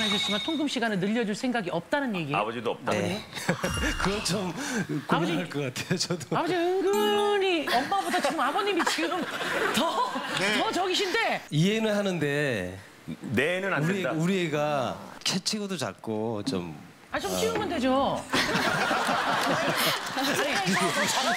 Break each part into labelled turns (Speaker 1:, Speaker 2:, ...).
Speaker 1: 말씀하셨지만 통금 시간을 늘려줄 생각이 없다는 얘기예요.
Speaker 2: 아버지도 없다.
Speaker 1: 네.
Speaker 3: 그건 좀
Speaker 1: 아버지-
Speaker 3: 고민할 것 같아요. 저도.
Speaker 1: 아버지 은근히 엄마보다 지금 아버님이 지금 더, 더 저기신데
Speaker 3: 이해는 하는데
Speaker 2: 내는 안
Speaker 3: 우리
Speaker 2: 된다.
Speaker 3: 우리 애가 캐치고도 작고 좀
Speaker 1: 아좀 치우면 되죠.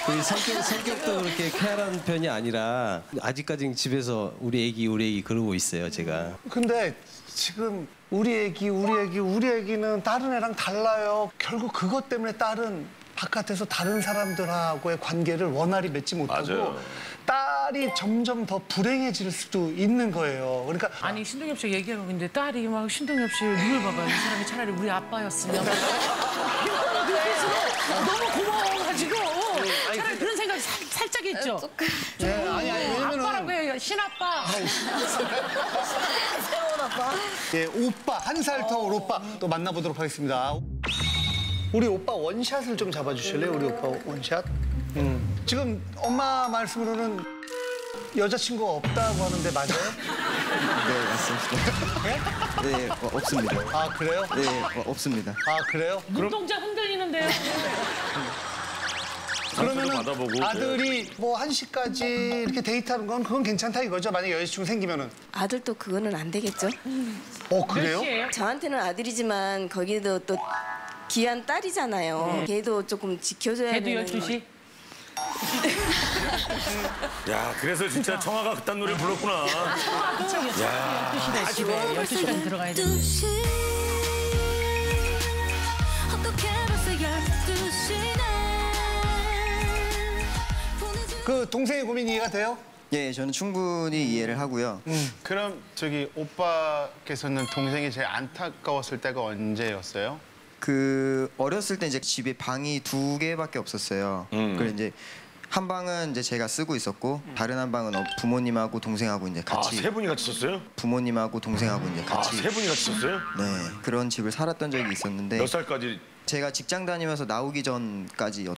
Speaker 3: 그 성격 성격도 그렇게 쾌활한 편이 아니라 아직까지 집에서 우리 애기 우리 애기 그러고 있어요. 제가.
Speaker 4: 근데 지금 우리 애기, 우리 애기, 우리 애기는 다른 애랑 달라요. 결국 그것 때문에 딸은 바깥에서 다른 사람들하고의 관계를 원활히 맺지 못하고
Speaker 2: 맞아요.
Speaker 4: 딸이 점점 더 불행해질 수도 있는 거예요. 그러니까
Speaker 1: 아니 신동엽 씨 얘기하고 있는데 딸이 막 신동엽 씨 눈을 봐봐요. 이 사람이 차라리 우리 아빠였으면 이거는 눈빛으로 너무 고마워가지고 차라리 그런 생각이 살, 살짝 있죠.
Speaker 4: 예, 아니 아니 왜냐면은
Speaker 1: 아빠라고 해요. 신아빠.
Speaker 4: 예, 오빠 한 살더올 오빠 또 만나보도록 하겠습니다. 우리 오빠 원샷을 좀 잡아주실래요? 우리 오빠 원샷. 음. 지금 엄마 말씀으로는 여자친구가 없다고 하는데 맞아요?
Speaker 5: 네, 맞습니다. 네, 어, 없습니다.
Speaker 4: 아 그래요?
Speaker 5: 네, 어, 없습니다.
Speaker 4: 아 그래요?
Speaker 1: 눈동자 흔들리는데요.
Speaker 4: 그러면은
Speaker 2: 받아보고,
Speaker 4: 아들이 뭐 한시까지 이렇게 데이트하는 건 그건 괜찮다 이거죠? 만약에 여자친구 생기면은.
Speaker 6: 아들도 그거는 안 되겠죠?
Speaker 1: 어몇
Speaker 4: 그래요?
Speaker 6: 저한테는 아들이지만 거기도 또 귀한 딸이잖아요. 걔도 조금 지켜줘야
Speaker 1: 걔도
Speaker 6: 되는
Speaker 1: 12시?
Speaker 2: 야, 그래서 진짜 청아가 그딴 노래 불렀구나.
Speaker 1: 청아도 12시대 집에 12시까지 들어가야
Speaker 7: 시네
Speaker 4: 그 동생의 고민 이해가 돼요?
Speaker 5: 예, 저는 충분히 이해를 하고요.
Speaker 8: 그럼 저기 오빠께서는 동생이 제일 안타까웠을 때가 언제였어요?
Speaker 5: 그 어렸을 때 이제 집에 방이 두 개밖에 없었어요.
Speaker 2: 음.
Speaker 5: 그래 이제 한 방은 이제 제가 쓰고 있었고 다른 한 방은 어, 부모님하고 동생하고 이제
Speaker 2: 아,
Speaker 5: 같이
Speaker 2: 세 분이 같이 썼어요?
Speaker 5: 부모님하고 동생하고 이제
Speaker 2: 아,
Speaker 5: 같이
Speaker 2: 세 분이 같이 썼어요?
Speaker 5: 네 그런 집을 살았던 적이 있었는데
Speaker 2: 몇 살까지?
Speaker 5: 제가 직장 다니면서 나오기 전까지